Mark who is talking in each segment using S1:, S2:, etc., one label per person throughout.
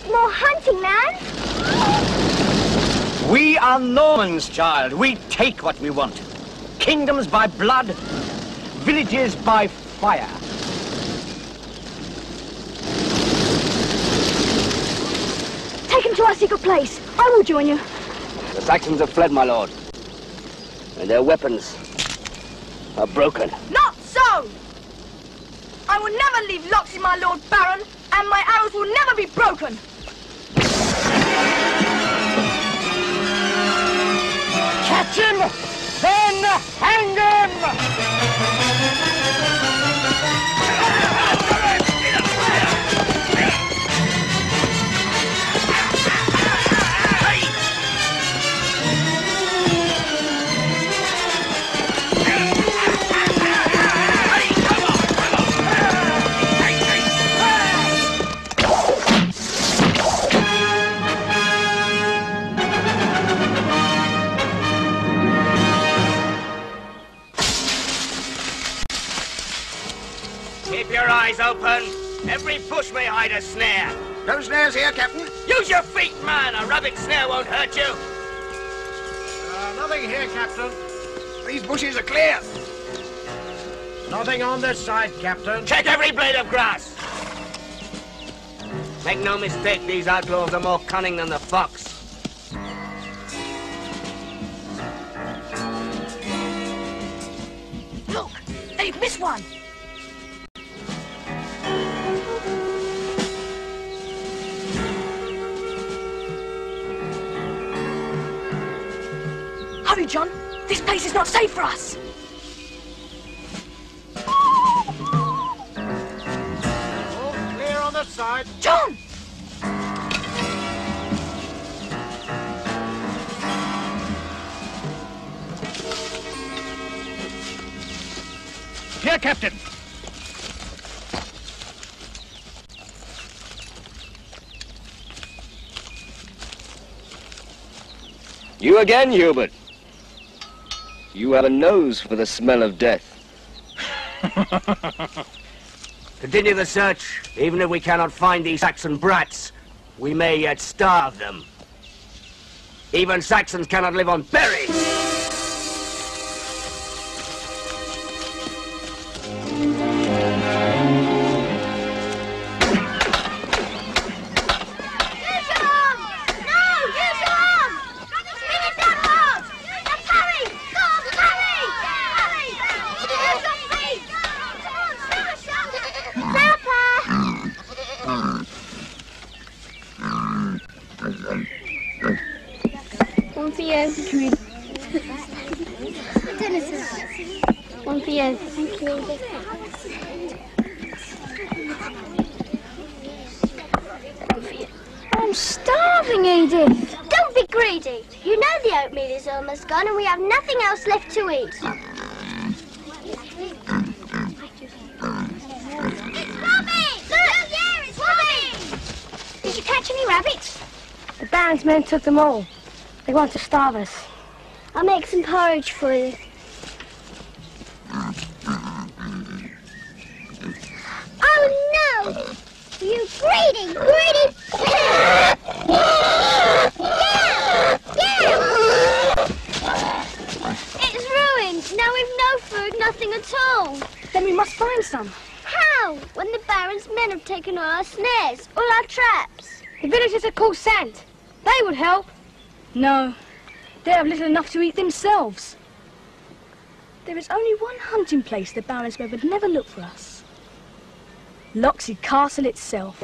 S1: needs more hunting, man.
S2: We are Normans, child. We take what we want. Kingdoms by blood, villages by fire.
S1: Take him to our secret place. I will join you.
S3: The Saxons have fled, my lord. And their weapons are broken.
S4: Not so! I will never leave Loxley, my lord baron, and my arrows will never be broken.
S2: Catch him, then hang him!
S3: Eyes open. Every bush may hide a snare.
S5: No snares here, Captain.
S3: Use your feet, man. A rabbit snare won't hurt you.
S5: Uh, nothing here, Captain. These bushes are clear. Nothing on this side, Captain.
S3: Check every blade of grass. Make no mistake, these outlaws are more cunning than the fox.
S4: Look, they've missed one. Hurry, John. This place is not safe for us.
S5: All clear on this side.
S4: John!
S2: Here, Captain.
S3: You again, Hubert. You have a nose for the smell of death. Continue the search. Even if we cannot find these Saxon brats, we may yet starve them. Even Saxons cannot live on berries.
S1: One for. Thank you. I'm starving, Edith. Don't be greedy. You know the oatmeal is almost gone and we have nothing else left to eat. It's Robbie! Look! Oh, yeah, it's Robbie! Did you catch any rabbits?
S6: The Baron's men took them all. They want to starve us.
S1: I'll make some porridge for you. Oh no! You greedy, greedy! Yeah! Yeah! It's ruined. Now we've no food, nothing at all.
S6: Then we must find some.
S1: How? When the Baron's men have taken all our snares, all our traps.
S6: The villagers are called Sant. They would help. No, they have little enough to eat themselves. There is only one hunting place the Baron's men would never look for us. Loxley Castle itself.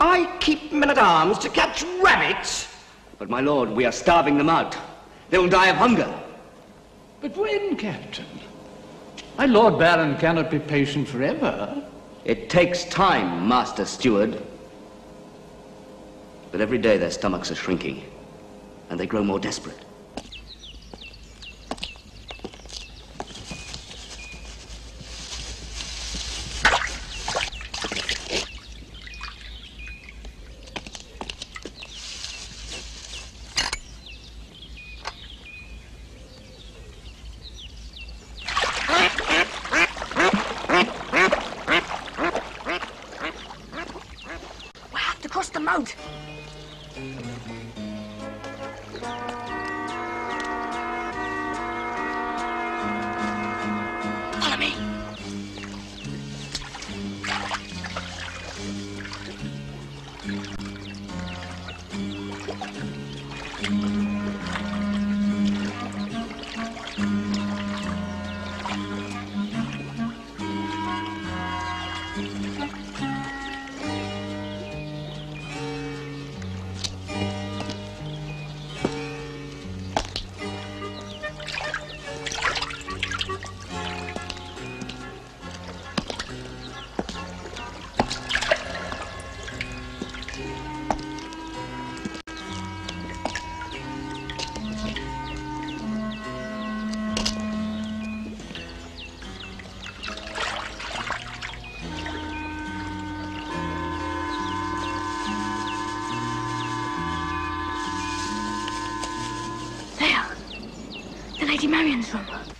S7: I keep men at arms to catch rabbits?
S3: But my lord, we are starving them out. They will die of hunger.
S8: But when, Captain? My Lord Baron cannot be patient forever.
S3: It takes time, Master Steward. But every day their stomachs are shrinking, and they grow more desperate.
S6: Lady Marian's room.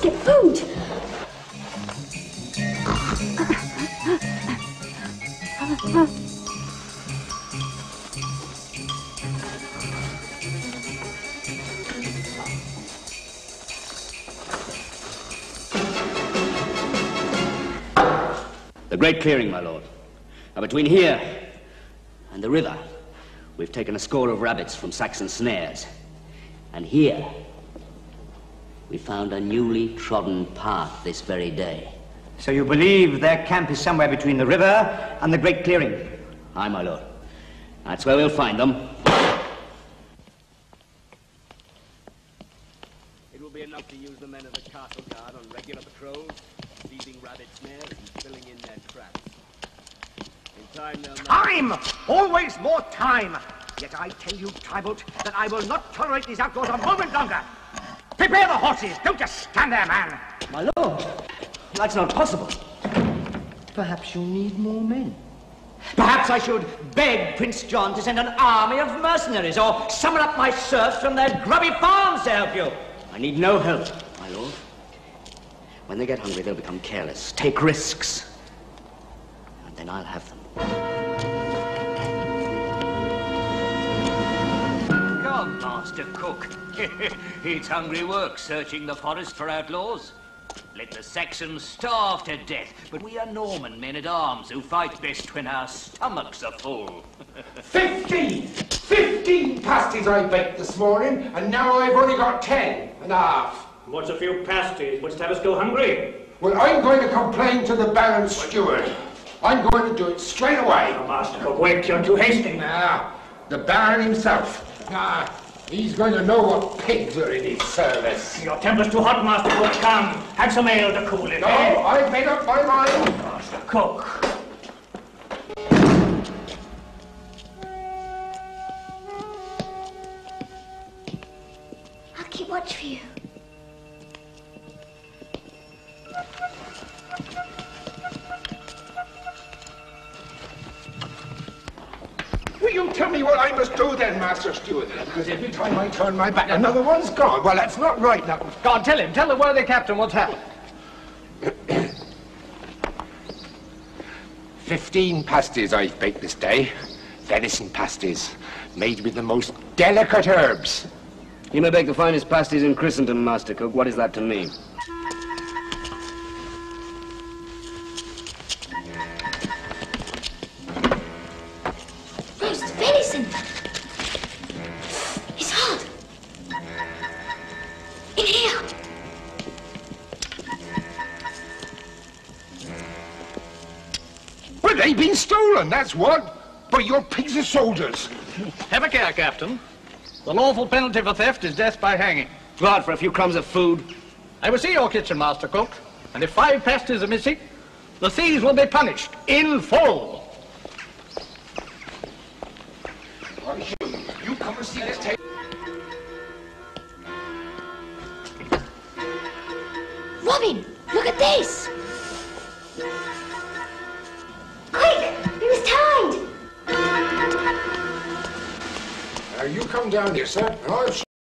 S6: Get food.
S3: The Great Clearing, my lord. Now, between here and the river, we've taken a score of rabbits from Saxon snares. And here, we found a newly trodden path this very day.
S2: So you believe their camp is somewhere between the river and the Great Clearing?
S3: Aye, my lord. That's where we'll find them. It will be enough to use the men of the castle guard on regular patrols, seizing rabbit snares and filling in their traps. In time, they'll.
S2: Time! Always more time! Yet I tell you, Tybalt, that I will not tolerate these outlaws a moment longer. Prepare the horses! Don't just stand there, man!
S3: My lord, that's not possible.
S2: Perhaps you'll need more men. Perhaps I should beg Prince John to send an army of mercenaries or summon up my serfs from their grubby farms to help you.
S3: I need no help, my lord. When they get hungry, they'll become careless, take risks. And then I'll have them.
S9: Come, Master Cook. it's hungry work searching the forest for outlaws. Let the Saxons starve to death, but we are Norman men at arms who fight best when our stomachs are full.
S5: Fifteen! Fifteen pasties I baked this morning, and now I've only got ten and a half.
S10: What's a few pasties? What's to have us go hungry?
S5: Well, I'm going to complain to the Baron's steward. I'm going to do it straight away.
S10: Oh, Master Cook, wait, you're too hasty.
S5: Now, the Baron himself. Ah, he's going to know what pigs are in his service.
S10: Your temper's too hot, Master Cook. Come, have some ale to cool it,
S5: No,
S10: eh?
S5: I've made up my mind.
S10: Master Cook.
S5: Will you tell me what I must do then, Master Steward? Because every time I turn my back, another one's gone. Well, that's not right now.
S8: Go on, tell him. Tell the worthy captain what's happened.
S5: Fifteen pasties I've baked this day. Venison pasties, made with the most delicate herbs.
S3: You may bake the finest pasties in Christendom, Master Cook. What is that to me?
S5: They've been stolen, that's what. But your pigs are soldiers.
S8: Have a care, Captain. The lawful penalty for theft is death by hanging.
S3: God, for a few crumbs of food.
S8: I will see your kitchen, Master Cook, and if five pasties are missing, the thieves will be punished in full.
S5: You come and see this table. Sir,